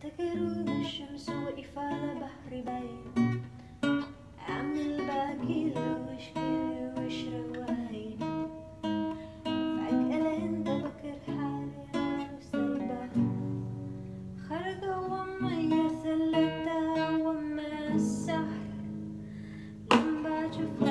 تغرب الشمس وإفال بحر باين عامل باكر وشكر وش رواين فجأة لهند بكر حالي وسايبة خرج وما يسلتها وما السحر. لما شوف